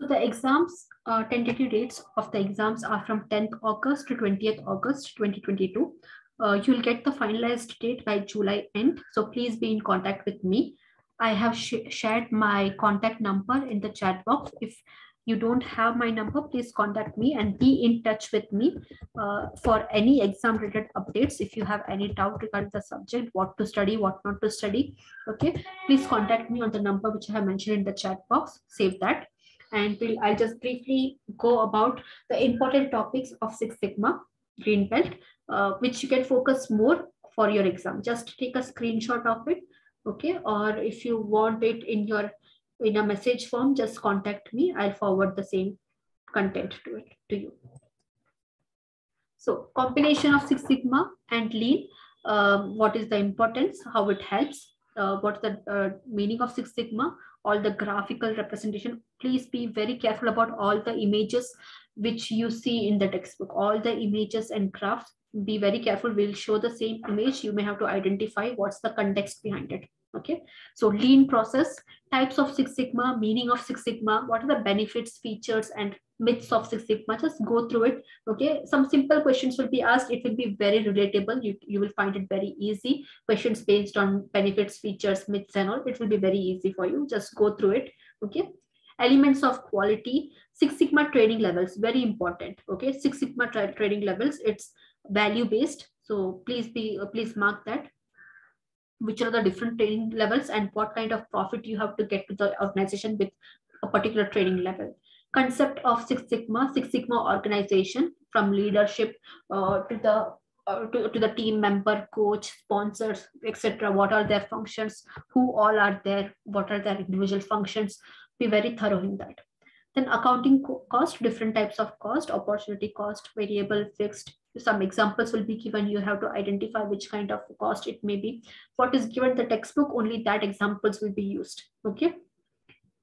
So the exams, uh, tentative dates of the exams are from 10th August to 20th August 2022. Uh, you'll get the finalized date by July end. So please be in contact with me. I have sh shared my contact number in the chat box. If you don't have my number, please contact me and be in touch with me uh, for any exam related updates. If you have any doubt regarding the subject, what to study, what not to study, okay, please contact me on the number which I have mentioned in the chat box. Save that. And we'll, I'll just briefly go about the important topics of Six Sigma Green Belt, uh, which you can focus more for your exam. Just take a screenshot of it, okay? Or if you want it in your in a message form, just contact me. I'll forward the same content to it to you. So combination of Six Sigma and Lean, um, what is the importance, how it helps, uh, what's the uh, meaning of Six Sigma, all the graphical representation. Please be very careful about all the images which you see in the textbook, all the images and graphs. Be very careful. We'll show the same image. You may have to identify what's the context behind it. Okay, so lean process, types of Six Sigma, meaning of Six Sigma, what are the benefits, features, and myths of Six Sigma? Just go through it. Okay, some simple questions will be asked. It will be very relatable. You, you will find it very easy. Questions based on benefits, features, myths, and all. It will be very easy for you. Just go through it. Okay, elements of quality, Six Sigma training levels, very important. Okay, Six Sigma tra training levels, it's value based. So please be, uh, please mark that which are the different training levels and what kind of profit you have to get to the organization with a particular training level. Concept of Six Sigma, Six Sigma organization from leadership uh, to the uh, to, to the team member, coach, sponsors, etc. What are their functions? Who all are there? What are their individual functions? Be very thorough in that. Then accounting cost, different types of cost, opportunity cost, variable, fixed, some examples will be given. You have to identify which kind of cost it may be. What is given the textbook only that examples will be used okay?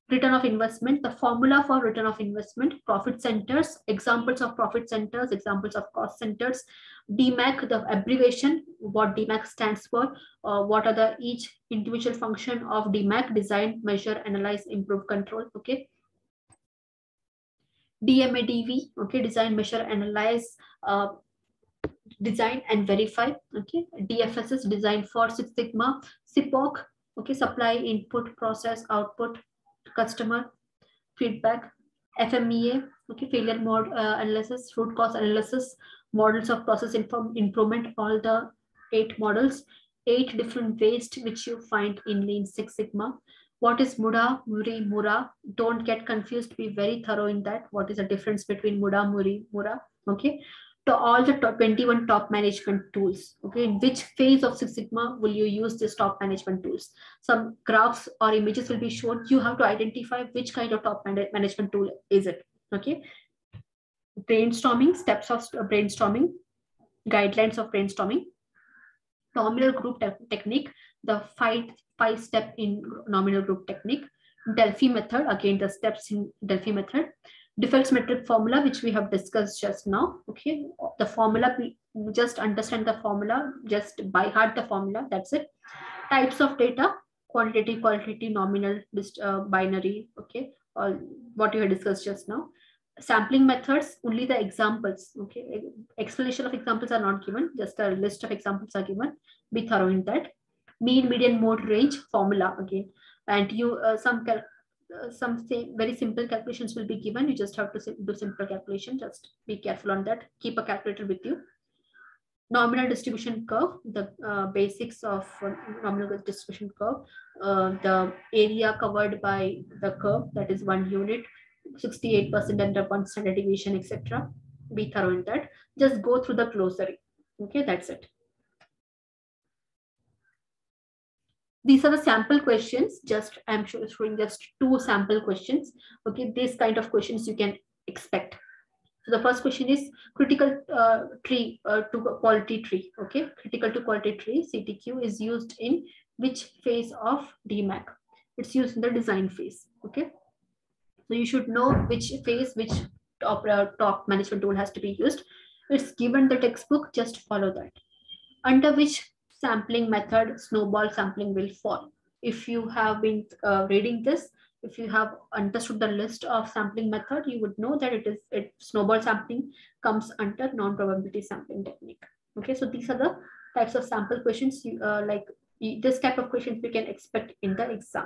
Return of investment the formula for return of investment profit centers examples of profit centers examples of cost centers DMAIC the abbreviation what DMAIC stands for uh, what are the each individual function of DMAIC design measure analyze improve control okay? DMADV, okay, design, measure, analyze, uh, design and verify. Okay, DFSS design for Six Sigma, SIPOC, okay, supply input, process, output, customer feedback, FMEA, okay, failure mode uh, analysis, root cause analysis, models of process inform improvement, all the eight models, eight different ways which you find in Lean Six Sigma. What is Muda, Muri, Mura? Don't get confused. Be very thorough in that. What is the difference between Muda, Muri, Mura? Okay to all the top 21 top management tools. Okay, in which phase of Six Sigma will you use this top management tools? Some graphs or images will be shown. You have to identify which kind of top man management tool is it. Okay, brainstorming, steps of brainstorming, guidelines of brainstorming, nominal group te technique, the five, five step in nominal group technique, Delphi method, again the steps in Delphi method, Diffels metric formula, which we have discussed just now. Okay, the formula, just understand the formula, just by heart the formula, that's it. Types of data, quantitative, qualitative, nominal, uh, binary, okay, all what you have discussed just now. Sampling methods, only the examples, okay. Explanation of examples are not given, just a list of examples are given. Be thorough in that. Mean, median, mode, range, formula again. And you, uh, some uh, some very simple calculations will be given. You just have to do simple calculation. Just be careful on that. Keep a calculator with you. Nominal distribution curve, the uh, basics of uh, nominal distribution curve, uh, the area covered by the curve, that is one unit, 68% under one standard deviation, etc. Be thorough in that. Just go through the glossary. Okay, that's it. These are the sample questions. Just i'm showing just two sample questions. Okay this kind of questions you can expect. So the first question is critical uh, tree uh, to quality tree. Okay critical to quality tree ctq is used in which phase of DMAIC it's used in the design phase. Okay so you should know which phase which top, uh, top management tool has to be used. It's given the textbook just follow that. Under which sampling method, snowball sampling will fall. If you have been uh, reading this, if you have understood the list of sampling method, you would know that it is it snowball sampling comes under non-probability sampling technique. Okay, so these are the types of sample questions you uh, like this type of questions we can expect in the exam.